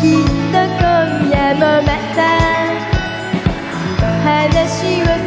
きっと今夜もまた話を